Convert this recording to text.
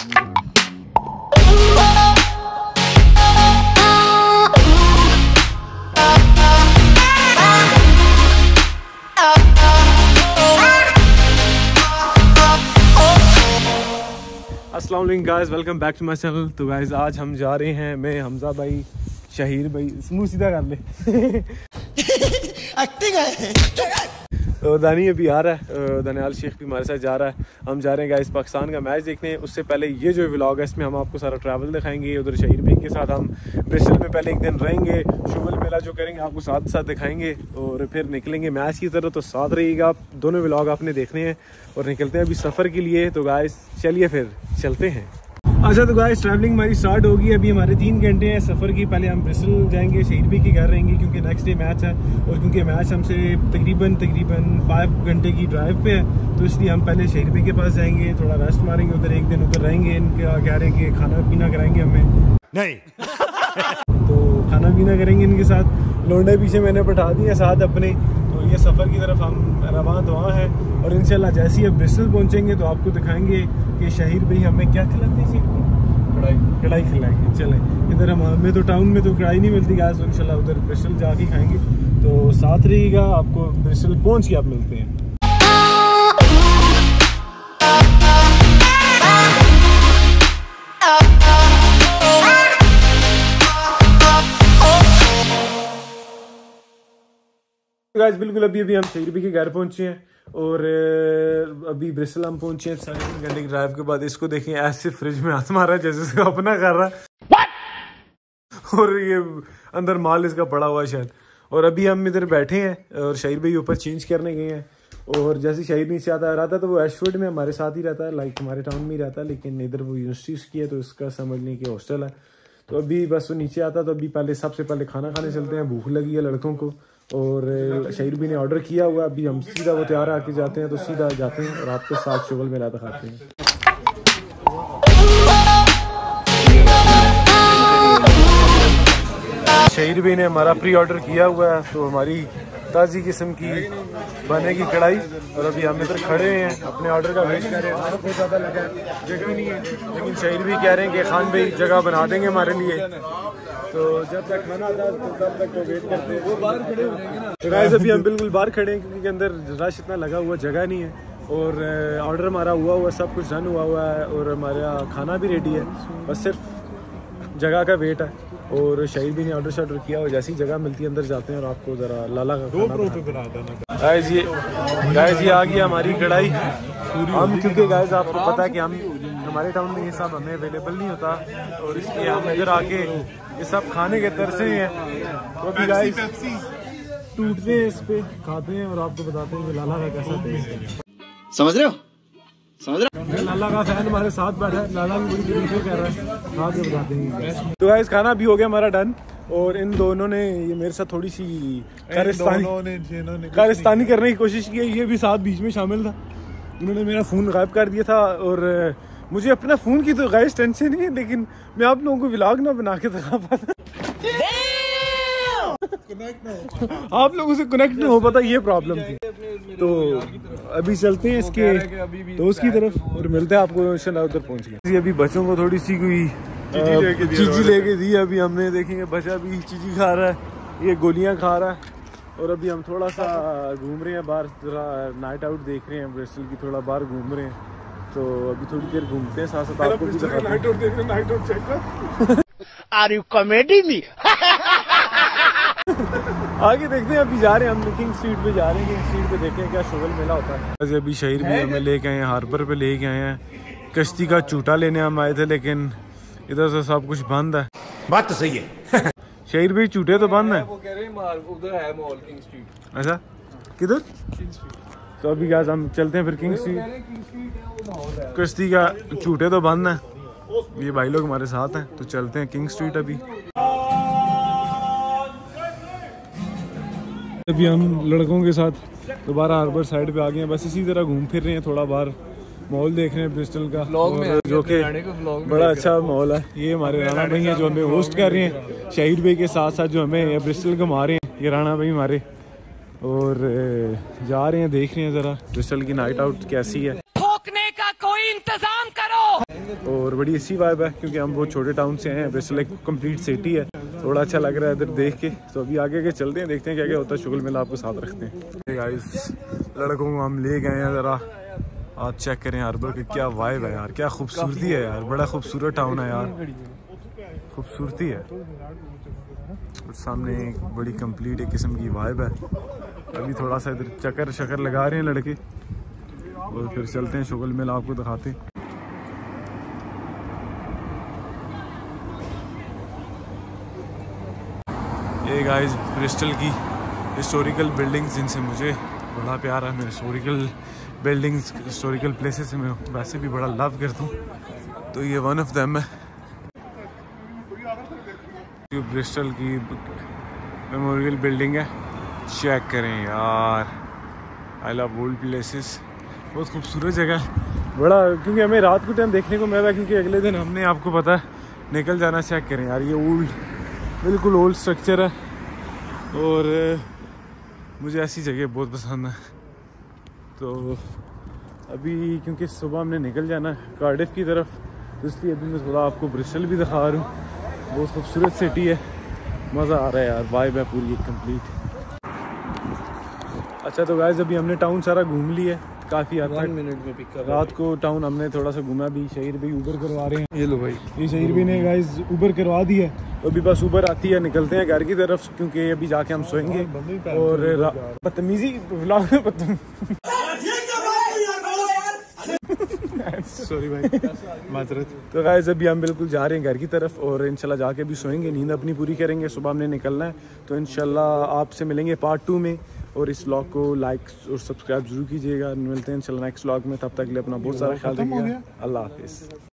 Aslam guys welcome back to my channel तो guys, आज हम जा रहे हैं, मैं, हमजा भाई, शहीर भाई, समूह सीधा कर ले। एक्टिंग है। तो दानी अभी आ रहा है। दनियाल शेख भी हमारे साथ जा रहा है। हम जा रहे हैं गाइस पाकिस्तान का मैच देखने। उससे पहले ये जो व्लॉग है, इसमें हम आपको सारा ट्रैवल दिखाएँगे। उधर शहीद भाई के साथ हम ब्रिस्टल में पहले एक दिन रहेंगे। शुगल मेला जो करेंगे, आपको साथ साथ दिखाएँगे और फिर निकलेंगे मैच की तरह तो साथ रहिएगा आप। दोनों व्लॉग आपने देखने हैं और निकलते हैं अभी सफ़र के लिए। तो गाइस चलिए फिर, चलते हैं। अच्छा तो गाइस ट्रैवलिंग हमारी स्टार्ट होगी अभी हमारे तीन घंटे हैं सफ़र की। पहले हम ब्रिस्टल जाएँगे शहीद भी के घर रहेंगे क्योंकि नेक्स्ट डे मैच है और क्योंकि मैच हमसे तकरीबन तकरीबन फाइव घंटे की ड्राइव पे है तो इसलिए हम पहले शहीद भी के पास जाएँगे थोड़ा रेस्ट मारेंगे उधर एक दिन उधर रहेंगे इनके कह रहे हैं कि खाना पीना कराएँगे हमें। नहीं। तो खाना पीना करेंगे इनके साथ। लोंडे पीछे मैंने बैठा दिए साथ अपने। तो ये सफ़र की तरफ़ हम रवान दुआ हैं और इन जैसे ही अब ब्रिसल पहुँचेंगे तो आपको दिखाएँगे कि शहीद भाई हमें क्या खिलाते हैं कढ़ाई। कढ़ाई खिलाएँगे चलें। इधर हम हमें तो टाउन में तो कढ़ाई नहीं मिलती गैस इन इंशाल्लाह उधर ब्रिस्टल जाके खाएँगे। तो साथ रहिएगा आपको ब्रिसल पहुँच के आप मिलते हैं। गाइस बिल्कुल अभी अभी हम शहीर के घर पहुँचे हैं और अभी ब्रिस्टल हम पहुँचे हैं साढ़े तीन घंटे ड्राइव के बाद। इसको देखें, ऐसे फ्रिज में हाथ मारा, जैसे इसको अपना कर रहा। है और ये अंदर माल इसका पड़ा हुआ है शायद। और अभी हम इधर बैठे हैं और शाहिर भाई ऊपर चेंज करने गए हैं। और जैसे शाहिर नीचे आता रहा था तो वो एशफोर्ड में हमारे साथ ही रहता है लाइक हमारे टाउन में ही रहता है, लेकिन इधर वो यूनिवर्सिटी की है तो इसका समझने की हॉस्टल है। तो अभी बस वो नीचे आता तो अभी पहले, सबसे पहले खाना खाने चलते हैं, भूख लगी है लड़कों को। और शहीर भी ने ऑर्डर किया हुआ अभी हम सीधा वो तैयार आके जाते हैं तो सीधा जाते हैं। और आपके साथ शुगल में लाता खाते हैं। शहीर भी ने हमारा प्री ऑर्डर किया हुआ है तो हमारी ताज़ी किस्म की बनेगी कढ़ाई। और अभी हम इधर खड़े हैं अपने ऑर्डर का वेट कर रहे हैं। बहुत ज़्यादा लगा जगह नहीं है। लेकिन शहीर भी कह रहे हैं कि खान भाई जगह बना देंगे हमारे लिए। तो जब तक खाना आता है तो तब तक तो वेट करते हैं। वो बाहर खड़े हो जाएँगे तो गाइस अभी हम बिल्कुल बाहर खड़े हैं क्योंकि अंदर रश इतना लगा हुआ जगह नहीं है। और ऑर्डर हमारा हुआ हुआ सब कुछ डन हुआ हुआ है और हमारा खाना भी रेडी है। बस सिर्फ़ जगह का वेट है। और शहीद भी ने ऑर्डर शॉर्डर किया और जैसी जगह मिलती है अंदर जाते हैं और आपको ज़रा लाला का गाइस ये गाइस ये आ गया हमारी कढ़ाई। हम क्योंकि गाइस आपको पता है कि हम हमारे टाउन में ये सब हमें अवेलेबल नहीं होता और इसलिए हम इधर आके ये सब खाने के तरसे हैं तो अभी गाइस टूटते हैं इस पे खाते हैं और आपको बताते हैं कि लाला का कैसा टेस्ट है। समझ रहे हो? समझ रहे हो लाला का फ़ैन हमारे साथ बैठा है लाला भी बड़ी तरीके कर रहा है खा के बताते हैं। तो गाइस खाना भी हो गया हमारा डन और इन दोनों ने ये मेरे साथ थोड़ी सी कारिस्तानी करने की कोशिश की ये भी साथ बीच में शामिल था। उन्होंने मेरा फ़ोन गायब कर दिया था और मुझे अपना फ़ोन की तो गैस टेंशन नहीं है लेकिन मैं आप लोगों को व्लॉग ना बना के दिखा पाता। आप लोगों से कनेक्ट नहीं हो पाता ये प्रॉब्लम थी। तो अभी चलते हैं इसके दोस्त की तरफ़ और मिलते हैं आपको उधर पहुँच गए। अभी बच्चों को थोड़ी सी कोई चीजी लेके दी अभी हमने देखेंगे बच्चा भी चीजी खा रहा है ये गोलियाँ खा रहा है। और अभी हम थोड़ा सा घूम रहे हैं बाहर थोड़ा नाइट आउट देख रहे हैं ब्रिस्टल की थोड़ा बाहर घूम रहे हैं। तो अभी थोड़ी देर घूमते हैं साथ साथ आपको भी दिखाते हैं नाइट आउट देख रहे नाइट आउट चेक आर यू कॉमेडी मी आगे देखते हैं अभी जा रहे हैं हम किंग स्ट्रीट पे जा रहे हैं किंग स्ट्रीट पे देखते हैं क्या शुगल मेला होता है। अभी शहर भी हमें लेके आए हैं हार्बर पे लेके आए हैं। कश्ती का चूटा लेने हम आए थे लेकिन इधर से सब कुछ बंद है। बात तो सही है। शहर भी चूटे तो बंद है। वो कह रहे हैं उधर है मॉल किंग स्ट्रीट अच्छा किधर? तो अभी क्या हम चलते हैं फिर किंग स्ट्रीट कश्ती का झूठे तो बंद है। ये भाई लोग हमारे साथ हैं तो चलते हैं किंग स्ट्रीट अभी। अभी हम लड़कों के साथ दोबारा हार्बर साइड पे आ गए हैं। बस इसी तरह घूम फिर रहे हैं थोड़ा बाहर। मॉल देख रहे हैं ब्रिस्टल का। जो कि बड़ा अच्छा मॉल है। ये हमारे राणा भाई हैं जो हमें होस्ट कर रहे हैं। शहीद भाई के साथ साथ जो हमें ब्रिस्टल घुमा रहे हैं ये राणा भाई हमारे। और जा रहे हैं देख रहे हैं ज़रा। ब्रिस्टल की नाइट आउट कैसी है? ठोकने का कोई इंतज़ाम करो। और बड़ी अच्छी वाइब है क्योंकि हम बहुत छोटे टाउन से हैं ब्रिस्टल एक कंप्लीट सिटी है। थोड़ा अच्छा लग रहा है इधर देख के। तो अभी आगे के चलते हैं देखते हैं क्या क्या होता है शुगल मेला आपको साथ रखते हैं। गाइस लड़कों को हम ले गए हैं ज़रा। आप चेक करें हार्बर की क्या वाइब है यार क्या खूबसूरती है यार बड़ा खूबसूरत टाउन है यार। खूबसूरती है। और सामने एक बड़ी कंप्लीट एक किस्म की वाइब है। अभी थोड़ा सा इधर चक्कर शक्कर लगा रहे हैं लड़के। और फिर चलते हैं शुगल मेला आपको दिखाते। हैं ये गाइस ब्रिस्टल की हिस्टोरिकल बिल्डिंग्स जिनसे मुझे बड़ा प्यार है। मैं हिस्टोरिकल बिल्डिंग्स हिस्टोरिकल प्लेसेस से मैं वैसे भी बड़ा लव करता हूँ। तो ये वन ऑफ़ देम है। ब्रिस्टल की मेमोरियल बिल्डिंग है। चेक करें यार। आई लव ओल्ड प्लेसेस बहुत खूबसूरत जगह है। बड़ा, क्योंकि हमें रात को टाइम देखने को मिला क्योंकि अगले दिन हमने आपको पता है, निकल जाना चेक करें। यार, ये ओल्ड बिल्कुल ओल्ड स्ट्रक्चर है। और, मुझे ऐसी जगह बहुत पसंद है। तो अभी क्योंकि सुबह हमने निकल जाना है कार्डिफ की तरफ़, इसलिए अभी मैं थोड़ा आपको ब्रिस्टल भी दिखा रहा हूँ। बहुत खूबसूरत सिटी है। मज़ा आ रहा है यार वाइब है पूरी कंप्लीट अच्छा तो गाइस अभी हमने टाउन सारा घूम लिया है। काफ़ी हद तक मिनट में पिक कर रात को टाउन हमने थोड़ा सा घूमा भी शहीर भी ऊबर करवा रहे हैं। ये लो भाई। ये शहीर भी ने गाइस ऊबर करवा दी है। तो अभी बस ऊबर आती है निकलते हैं घर की तरफ़ क्योंकि अभी जाके हम सोएँगे। और रा- बदतमीजी। सॉरी भाई। माजरत तो गाइस अभी हम बिल्कुल जा रहे हैं घर की तरफ़ और इंशाल्लाह जाके भी सोएँगे नींद अपनी पूरी करेंगे सुबह हमने निकलना है। तो इंशाल्लाह आपसे मिलेंगे पार्ट टू में और इस व्लॉग को लाइक और सब्सक्राइब ज़रूर कीजिएगा। मिलते हैं इंशाल्लाह नेक्स्ट व्लॉग में। तब तक के लिए अपना बहुत सारा ख्याल रखिएगा। अल्लाह हाफिज़।